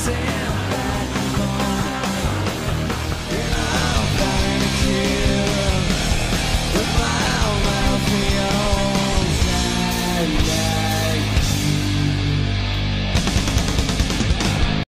Sam.